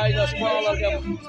Ai, das școală, largăm.